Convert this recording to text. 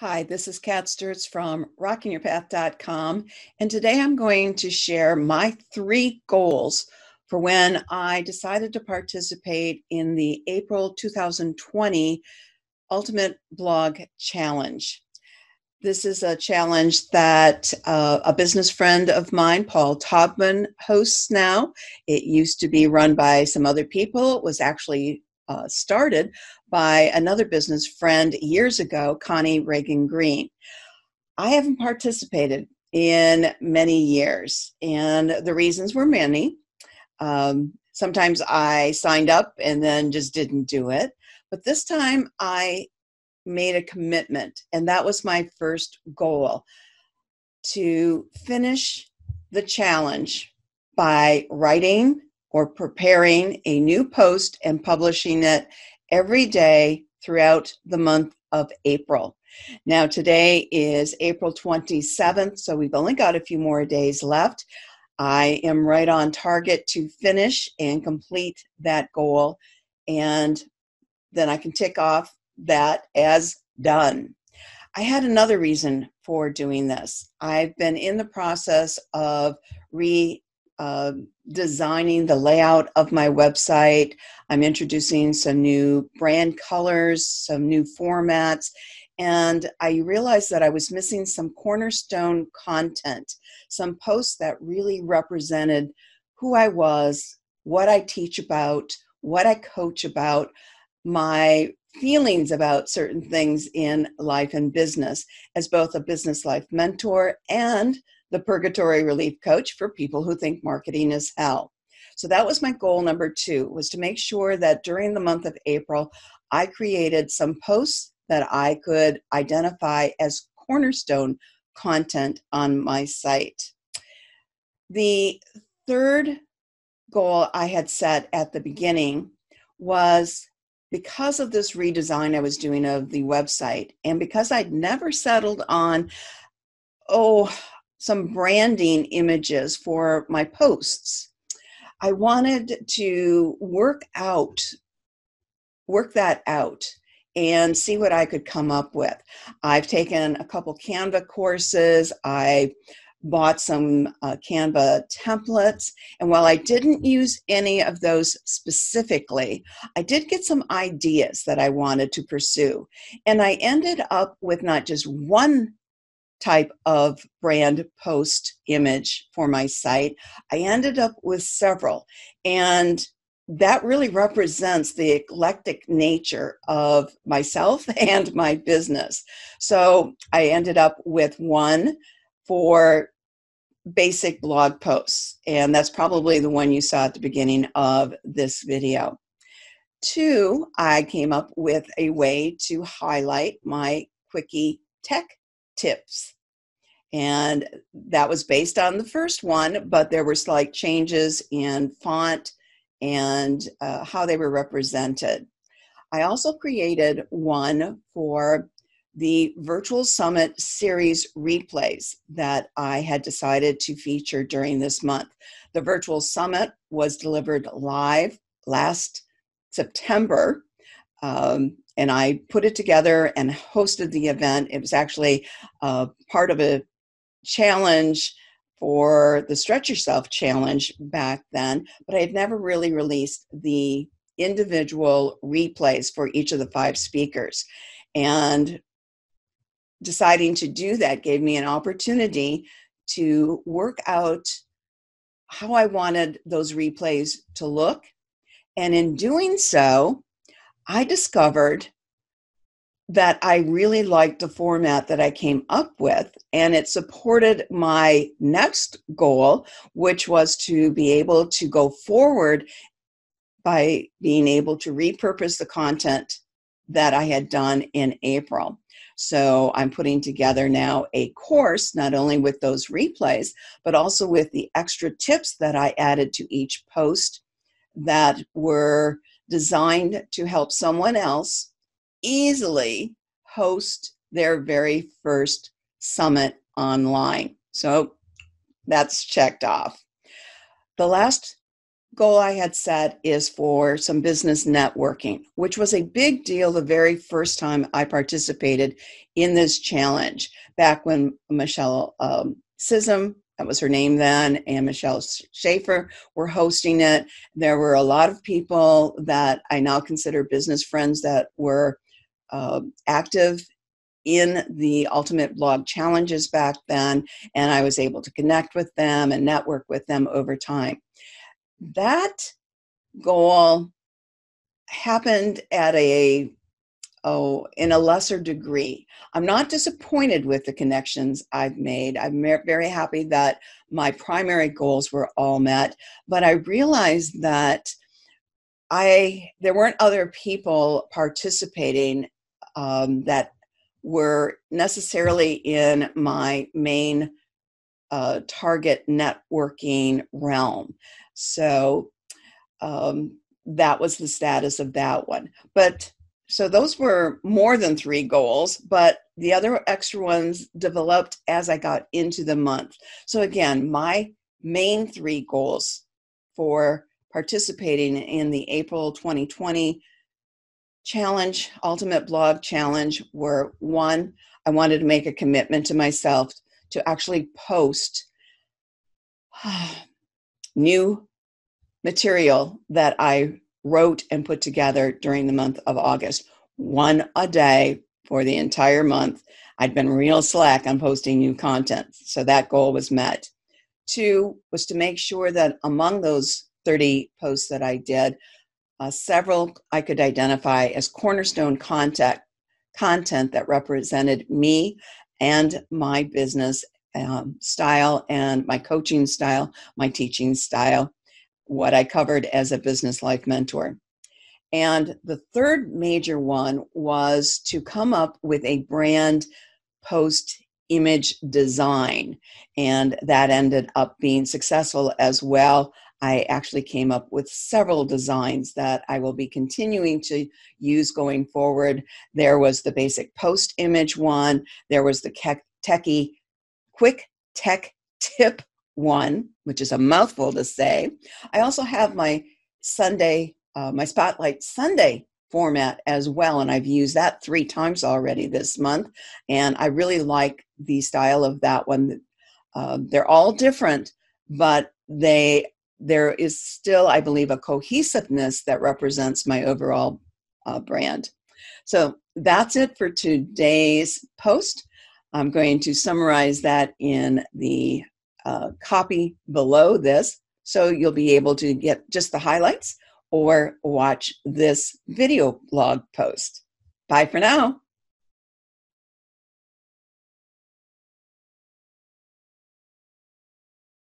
Hi, this is Kat Sturtz from rockingyourpath.com, and today I'm going to share my three goals for when I decided to participate in the April 2020 Ultimate Blog Challenge. This is a challenge that uh, a business friend of mine, Paul Taubman, hosts now. It used to be run by some other people. It was actually uh, started by another business friend years ago, Connie Ragen Green. I haven't participated in many years, and the reasons were many. Um, sometimes I signed up and then just didn't do it, but this time I made a commitment, and that was my first goal to finish the challenge by writing or preparing a new post and publishing it every day throughout the month of April. Now, today is April 27th, so we've only got a few more days left. I am right on target to finish and complete that goal, and then I can tick off that as done. I had another reason for doing this. I've been in the process of re uh, designing the layout of my website. I'm introducing some new brand colors, some new formats, and I realized that I was missing some cornerstone content, some posts that really represented who I was, what I teach about, what I coach about, my feelings about certain things in life and business as both a business life mentor and the purgatory relief coach for people who think marketing is hell. So that was my goal number 2 was to make sure that during the month of April I created some posts that I could identify as cornerstone content on my site. The third goal I had set at the beginning was because of this redesign I was doing of the website, and because I'd never settled on, oh, some branding images for my posts. I wanted to work out, work that out and see what I could come up with. I've taken a couple Canva courses. I bought some uh, Canva templates. And while I didn't use any of those specifically, I did get some ideas that I wanted to pursue. And I ended up with not just one type of brand post image for my site. I ended up with several, and that really represents the eclectic nature of myself and my business. So I ended up with one for basic blog posts, and that's probably the one you saw at the beginning of this video. Two, I came up with a way to highlight my quickie tech tips. And that was based on the first one, but there were slight changes in font and uh, how they were represented. I also created one for the Virtual Summit series replays that I had decided to feature during this month. The Virtual Summit was delivered live last September um, and I put it together and hosted the event. It was actually uh, part of a challenge for the Stretch Yourself challenge back then, but I had never really released the individual replays for each of the five speakers. And deciding to do that gave me an opportunity to work out how I wanted those replays to look. And in doing so, I discovered that I really liked the format that I came up with, and it supported my next goal, which was to be able to go forward by being able to repurpose the content that I had done in April. So I'm putting together now a course, not only with those replays, but also with the extra tips that I added to each post that were designed to help someone else easily host their very first summit online. So that's checked off. The last goal I had set is for some business networking, which was a big deal the very first time I participated in this challenge back when Michelle um, Sissom, that was her name then, and Michelle Schaefer were hosting it. There were a lot of people that I now consider business friends that were uh, active in the Ultimate Blog Challenges back then, and I was able to connect with them and network with them over time. That goal happened at a oh in a lesser degree i'm not disappointed with the connections i've made i'm very happy that my primary goals were all met but i realized that i there weren't other people participating um, that were necessarily in my main uh, target networking realm. So um, that was the status of that one. But so those were more than three goals, but the other extra ones developed as I got into the month. So again, my main three goals for participating in the April 2020 challenge, ultimate blog challenge, were one, I wanted to make a commitment to myself to actually post new material that I wrote and put together during the month of August, one a day for the entire month. I'd been real slack on posting new content, so that goal was met. Two was to make sure that among those 30 posts that I did, uh, several I could identify as cornerstone content, content that represented me and my business um, style and my coaching style, my teaching style, what I covered as a business life mentor. And the third major one was to come up with a brand post image design. And that ended up being successful as well. I actually came up with several designs that I will be continuing to use going forward. There was the basic post image one, there was the techie quick tech tip one, which is a mouthful to say. I also have my Sunday, uh, my Spotlight Sunday format as well, and I've used that three times already this month. And I really like the style of that one. Uh, they're all different, but they there is still, I believe, a cohesiveness that represents my overall uh, brand. So that's it for today's post. I'm going to summarize that in the uh, copy below this so you'll be able to get just the highlights or watch this video blog post. Bye for now.